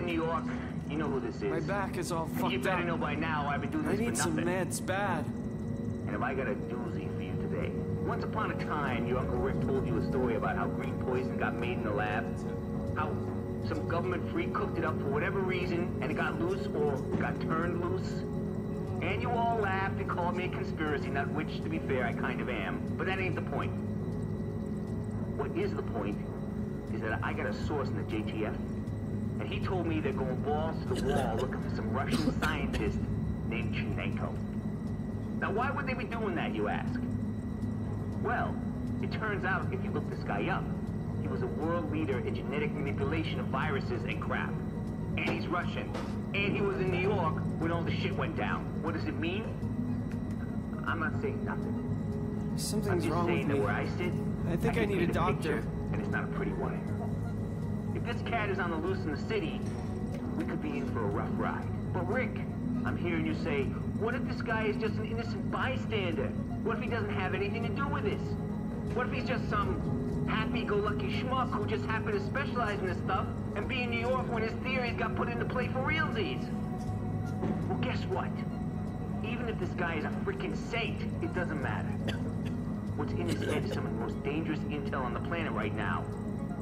There, New York. You know who this is. My back is all And you better up. know by now I've been doing I this need some meds bad. And if I got a doozy for you today. Once upon a time, your Uncle Rick told you a story about how green poison got made in the lab. How some government freak cooked it up for whatever reason, and it got loose or got turned loose. And you all laughed and called me a conspiracy nut, which, to be fair, I kind of am. But that ain't the point. What is the point is that I got a source in the JTF. And he told me they're going balls to the wall looking for some Russian scientist named Tchernenko. Now, why would they be doing that, you ask? Well, it turns out, if you look this guy up, he was a world leader in genetic manipulation of viruses and crap. And he's Russian. And he was in New York when all the shit went down. What does it mean? I'm not saying nothing. Something's I'm just wrong saying with that me. where I sit, I think I can need a doctor. picture, and it's not a pretty one. This cat is on the loose in the city, we could be in for a rough ride. But Rick, I'm hearing you say, what if this guy is just an innocent bystander? What if he doesn't have anything to do with this? What if he's just some happy-go-lucky schmuck who just happened to specialize in this stuff and be in New York when his theories got put into play for realsies? Well, guess what? Even if this guy is a freaking saint, it doesn't matter. What's in his head is some of the most dangerous intel on the planet right now.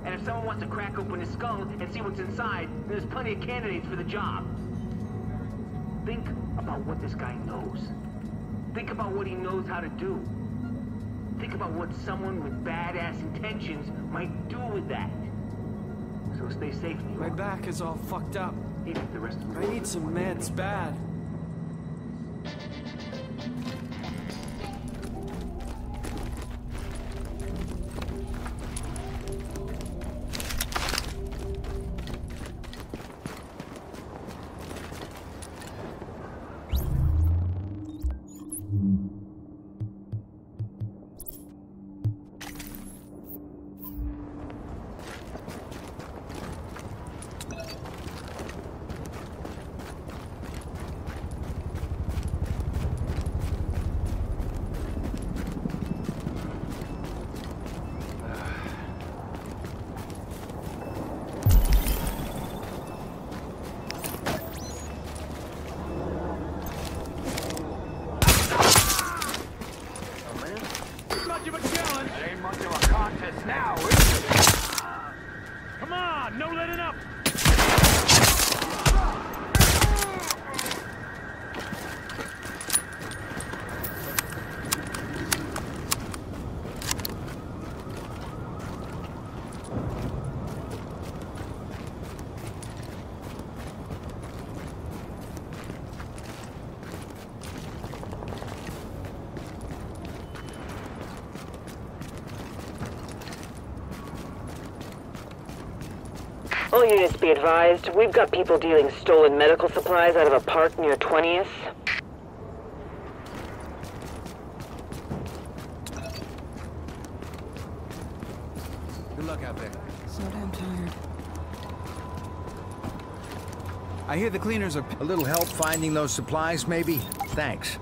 And if someone wants to crack open his skull and see what's inside, then there's plenty of candidates for the job. Think about what this guy knows. Think about what he knows how to do. Think about what someone with badass intentions might do with that. So stay safe, My back is all fucked up. Even the rest of the I need some meds bad. Units be advised, we've got people dealing stolen medical supplies out of a park near 20th. Good luck out there. So damn tired. I hear the cleaners are... A little help finding those supplies, maybe? Thanks.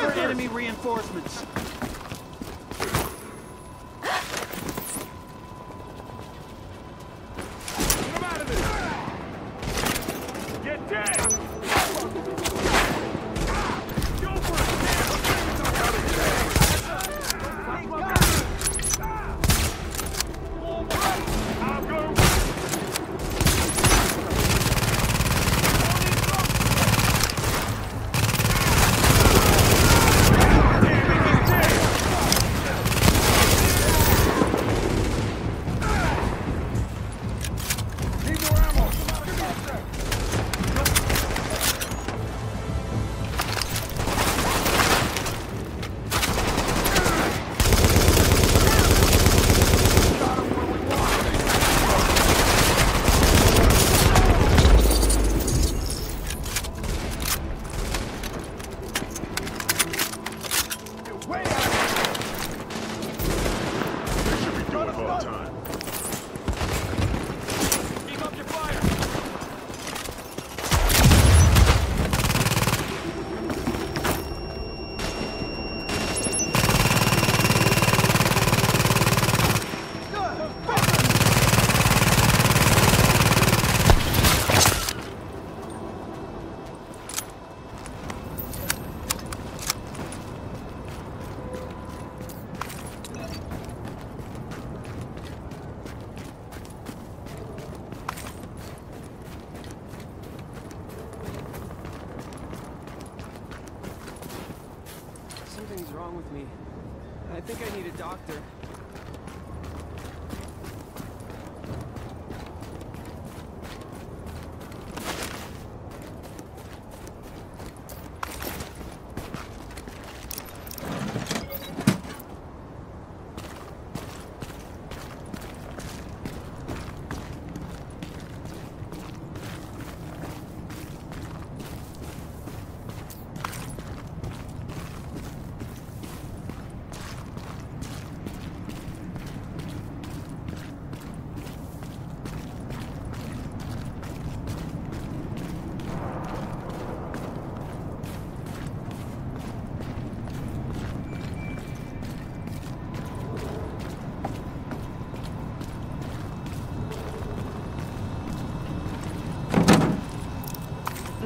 Enemy reinforcements.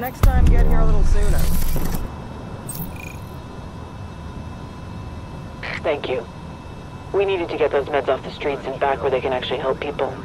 Next time, get here a little sooner. Thank you. We needed to get those meds off the streets and back where they can actually help people.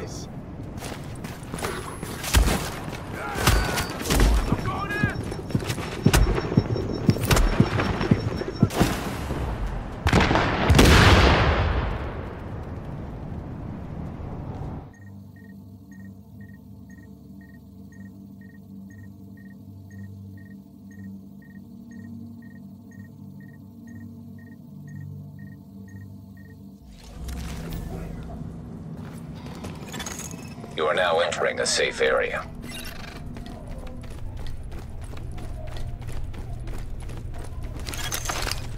This! You are now entering a safe area.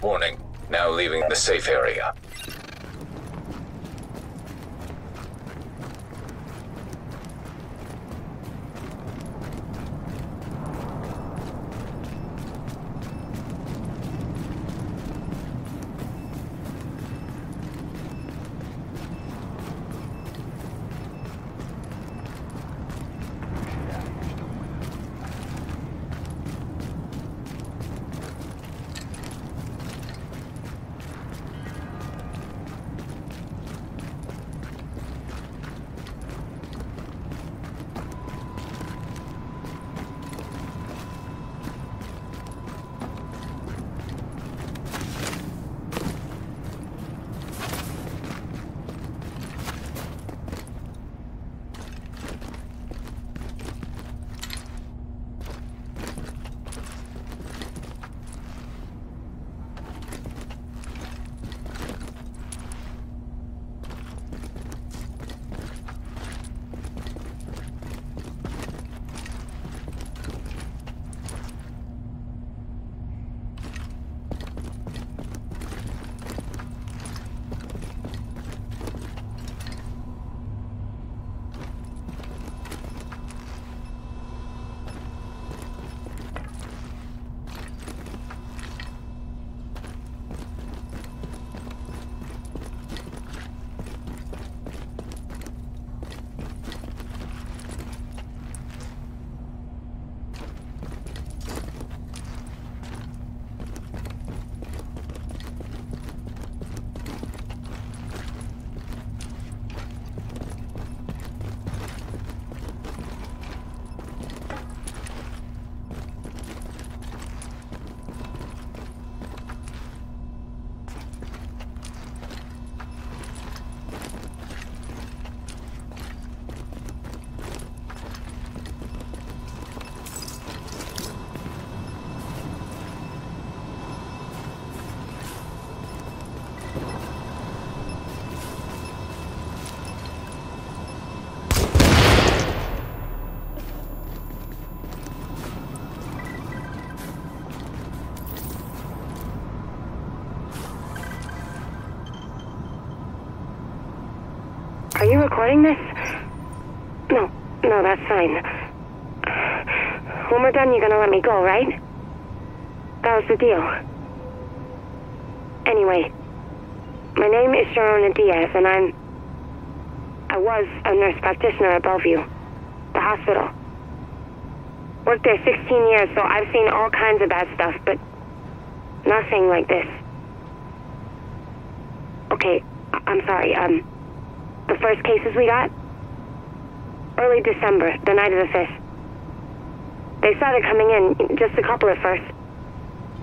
Warning, now leaving the safe area. You recording this? No, no, that's fine. When we're done, you're gonna let me go, right? That was the deal. Anyway, my name is Sharona Diaz, and I'm. I was a nurse practitioner at Bellevue, the hospital. Worked there 16 years, so I've seen all kinds of bad stuff, but nothing like this. Okay, I- I'm sorry. Um, the first cases we got? Early December, the night of the 5th. They started coming in, just a couple at first.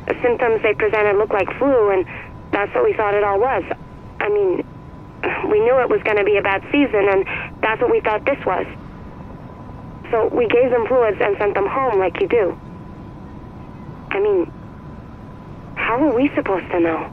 The symptoms they presented looked like flu, and that's what we thought it all was. I mean, we knew it was going to be a bad season, and that's what we thought this was. So we gave them fluids and sent them home like you do. I mean, how were we supposed to know?